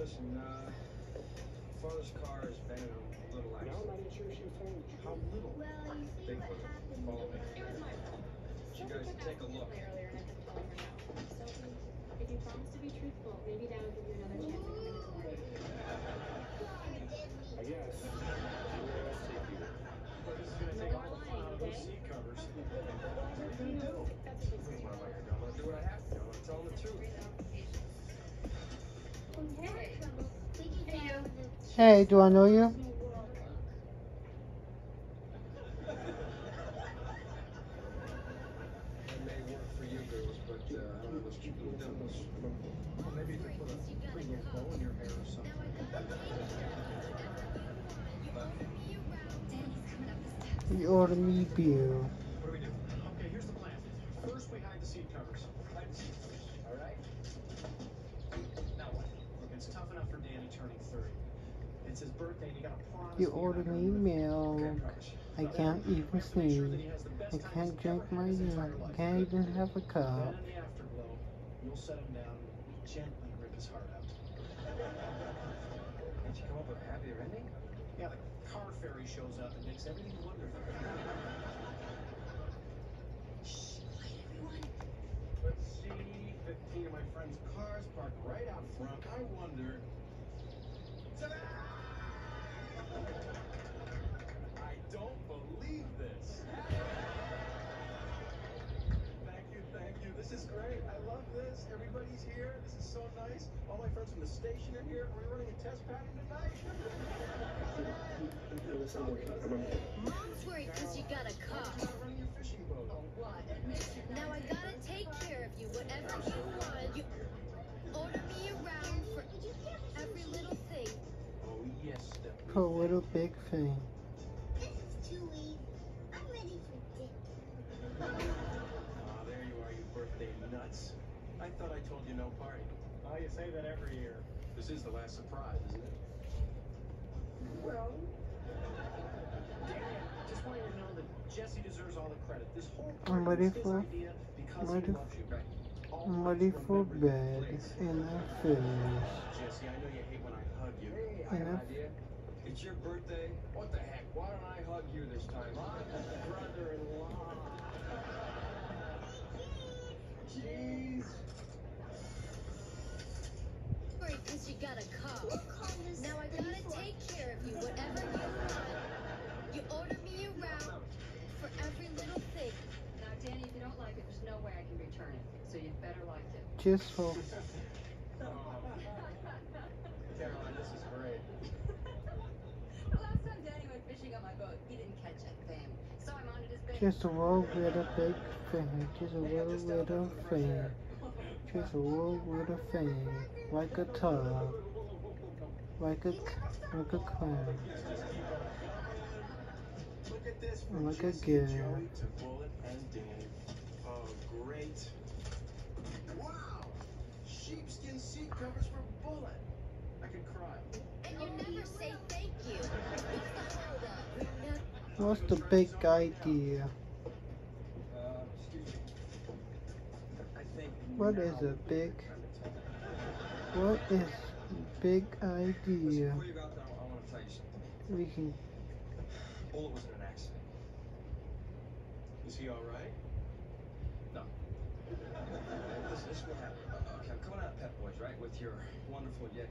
Listen, uh, father's car has been in a little No, I'm accident. not even sure she was telling the truth. How little? Well, you see Big what one. happened Follow me. It was my fault. You guys take a look. earlier and I've been calling her now. So if you promise to be truthful, maybe Dad will give you another in do I know something. You order me beer. What do we do? Okay, here's the plan. First, we hide the seat covers. Hide the seat covers. All right? Now what? Look, it's tough enough for Danny turning 30. It's his birthday, and you gotta promise You me you're order not me gonna ruin it. Okay, I milk. I can't even have to sneeze. that he has the best I can't drink my had in his milk. I can't even have a Then cup. in the afterglow, you'll set him down and gently rip his heart out. Can't you come up with a happier ending? Yeah, the car fairy shows up and makes everything wonderful. Let's see, 15 of my friends' cars parked right out front. I wonder. Ta-da! I don't believe this. Thank you, thank you. This is great. I love this. Everybody's here. This is so nice. All my friends from the station are here. We're running a test pattern tonight. Listen, look, I'm Mom's worried because you got a car. A little big thing. This is too easy. I'm ready for dinner. Ah, there you are, you birthday nuts. I thought I told you no party. Oh, you say that every year. This is the last surprise, isn't it? Well. Danny, I just want you to know that Jesse deserves all the credit. This whole I'm party ready was his for- idea because ready he loves you, right? I'm ready for remember bed please. and I finish. Jesse, I know you hate when I hug you. Hey, I have an idea. It's your birthday. What the heck? Why don't I hug you this time, huh? Brother-in-law. Jeez. Worried because you got a car. What car is Now I gotta for? take care of you, whatever you want. You order me around for every little thing. Now, Danny, if you don't like it, there's no way I can return it. So you'd better like it. Just for Caroline, this is great. The last time Danny went fishing on my boat, he didn't catch a thing. So Just a little little big thing. Just a little little thing. Just a little little thing. Like a tub. Like a like a clown. Like a girl. Sheepskin seat covers for Bullet. What's the big idea? What is a big-. What is big idea? We can Bullet was an accident. Is he all right? No. This is what happened. Okay, I'm coming out of Pep Boys, right, with your wonderful Yeti.